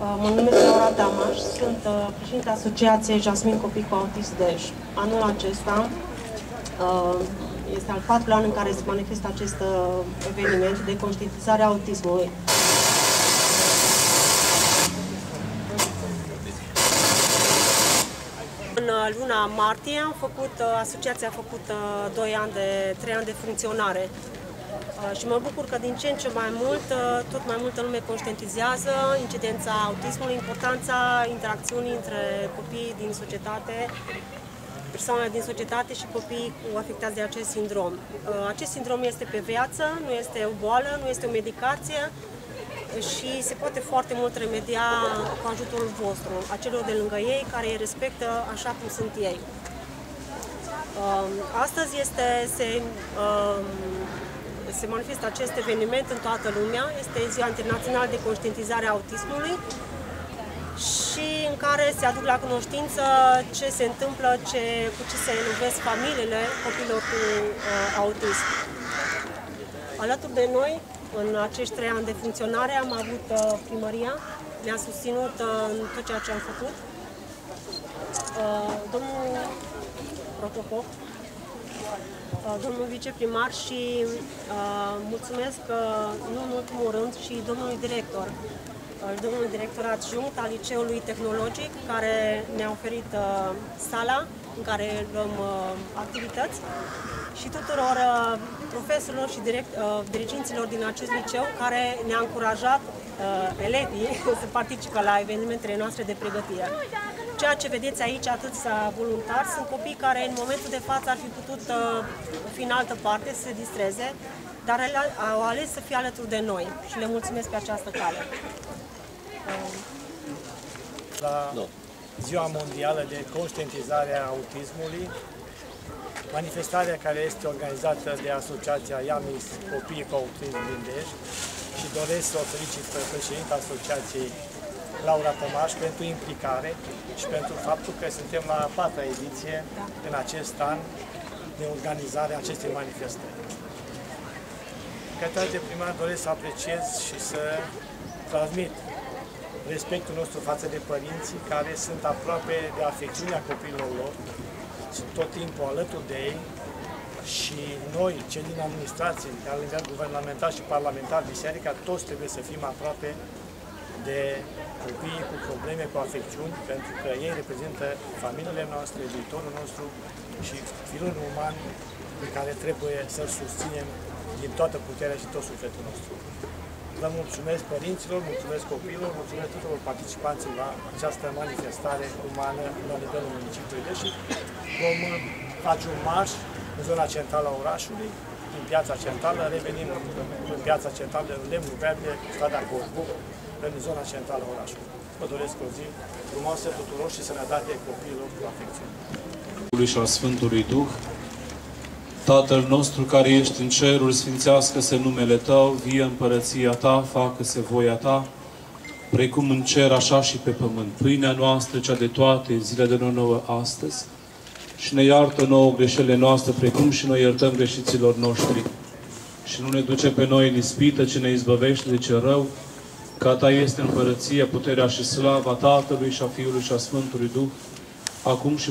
Uh, Mă numesc Laura Damaș, sunt uh, președinte Asociației Jasmin Copii cu Autism Dej. Anul acesta uh, este al patrulea an în care se manifestă acest uh, eveniment de conștientizare a autismului. În uh, luna martie am făcut, uh, asociația a făcut 2 ani de, 3 ani de funcționare Uh, și mă bucur că din ce în ce mai mult, uh, tot mai multă lume conștientizează incidența autismului, importanța interacțiunii între copiii din societate, persoanele din societate și copiii cu afectați de acest sindrom. Uh, acest sindrom este pe viață, nu este o boală, nu este o medicație și se poate foarte mult remedia cu ajutorul vostru, a celor de lângă ei care îi respectă așa cum sunt ei. Astăzi este, se se manifestă acest eveniment în toată lumea. Este Ziua Internațională de Conștientizare a Autismului și în care se aduc la cunoștință ce se întâmplă, ce, cu ce se lovesc familiile copilor cu uh, autism. Alături de noi, în acești trei ani de funcționare, am avut uh, primăria, ne-a susținut uh, în tot ceea ce am făcut. Uh, domnul Protopop, Uh, domnul viceprimar și uh, mulțumesc, uh, nu în ultimul rând, și domnului director, uh, domnul director adjunct al Liceului Tehnologic, care ne-a oferit uh, sala în care luăm uh, activități și tuturor uh, profesorilor și direct, uh, diriginților din acest liceu care ne-a încurajat uh, elevii să participe la evenimentele noastre de pregătire. Ceea ce vedeți aici, atâția voluntari, sunt copii care în momentul de față ar fi putut uh, fi în altă parte, să se distreze, dar au ales să fie alături de noi și le mulțumesc pe această cale. La Ziua Mondială de Conștientizare a Autismului, manifestarea care este organizată de Asociația IAMIS Copii cu Autism din Dej și doresc să o felicit pe președinta Asociației Laura Tămaș pentru implicare și pentru faptul că suntem la a patra ediție în acest an de organizare a acestei manifestări. Ca de primar doresc să apreciez și să transmit respectul nostru față de părinții care sunt aproape de afecțiunea copiilor lor, sunt tot timpul alături de ei și noi, cei din administrație, la nivel guvernamental și parlamentar, biserica, toți trebuie să fim aproape de copiii cu probleme, cu afecțiuni, pentru că ei reprezintă familiile noastre, viitorul nostru și filul uman pe care trebuie să-l susținem din toată puterea și tot sufletul nostru. Vă mulțumesc părinților, mulțumesc copiilor, mulțumesc tuturor participanților la această manifestare umană la nivelul municipiului și vom face un marș în zona centrală a orașului, în piața centrală, revenim în piața centrală în lemnul verde, strada Corbu, în zona centrală a orașului. Vă doresc o zi frumoasă tuturor și sănătate copiilor cu afecțiune. și al Sfântului Duh, Tatăl nostru care ești în cerul, sfințească-se numele Tău, vie împărăția Ta, facă-se voia Ta, precum în cer, așa și pe pământ. Pâinea noastră, cea de toate zile de nouă astăzi, și ne iartă nouă greșelile noastre, precum și noi iertăm greșiților noștri. Și nu ne duce pe noi în ispită, ci ne izbăvește de ce rău, Ca Ta este împărăția, puterea și slava Tatălui și a Fiului și a Sfântului Duh, acum și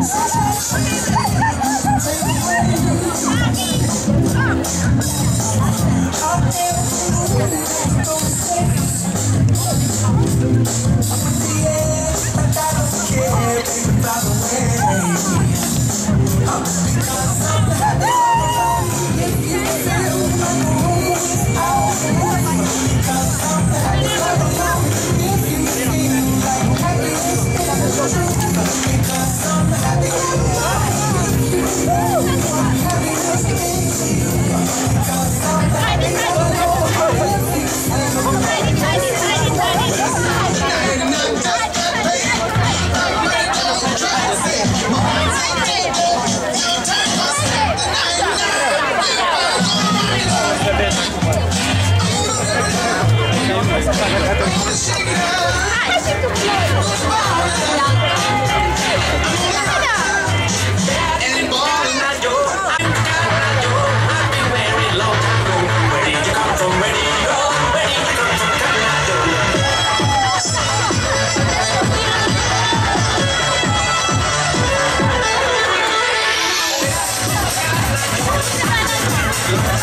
Yes.